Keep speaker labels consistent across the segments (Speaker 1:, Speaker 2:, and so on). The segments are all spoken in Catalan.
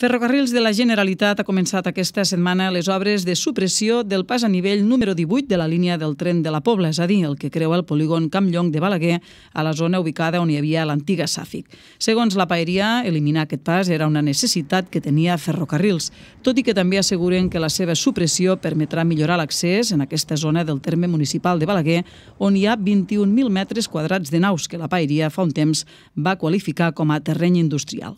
Speaker 1: Ferrocarrils de la Generalitat ha començat aquesta setmana les obres de supressió del pas a nivell número 18 de la línia del tren de la Pobla, és a dir, el que creua el polígon Campllong de Balaguer a la zona ubicada on hi havia l'antiga Sàfic. Segons la paeria, eliminar aquest pas era una necessitat que tenia Ferrocarrils, tot i que també asseguren que la seva supressió permetrà millorar l'accés en aquesta zona del terme municipal de Balaguer, on hi ha 21.000 metres quadrats de naus que la paeria fa un temps va qualificar com a terreny industrial.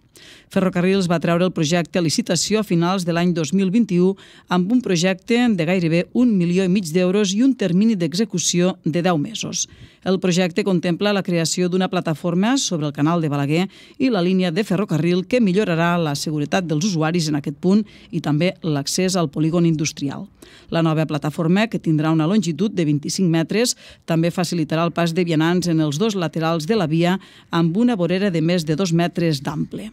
Speaker 1: Ferrocarrils va treure el projecte projecte a licitació a finals de l'any 2021 amb un projecte de gairebé un milió i mig d'euros i un termini d'execució de 10 mesos. El projecte contempla la creació d'una plataforma sobre el canal de Balaguer i la línia de ferrocarril que millorarà la seguretat dels usuaris en aquest punt i també l'accés al polígon industrial. La nova plataforma, que tindrà una longitud de 25 metres, també facilitarà el pas de vianants en els dos laterals de la via amb una vorera de més de 2 metres d'ample.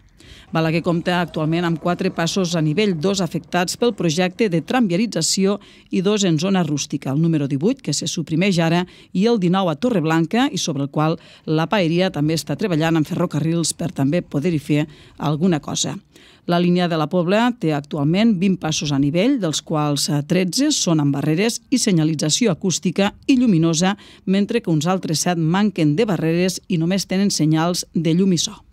Speaker 1: Balaguer compta actualment amb quatre passos a nivell, dos afectats pel projecte de tramviarització i dos en zona rústica, el número 18, que se suprimeix ara, i el 19 a Torreblanca, i sobre el qual la Paeria també està treballant amb ferrocarrils per també poder-hi fer alguna cosa. La línia de la Pobla té actualment 20 passos a nivell, dels quals 13 són amb barreres i senyalització acústica i lluminosa, mentre que uns altres 7 manquen de barreres i només tenen senyals de llum i so.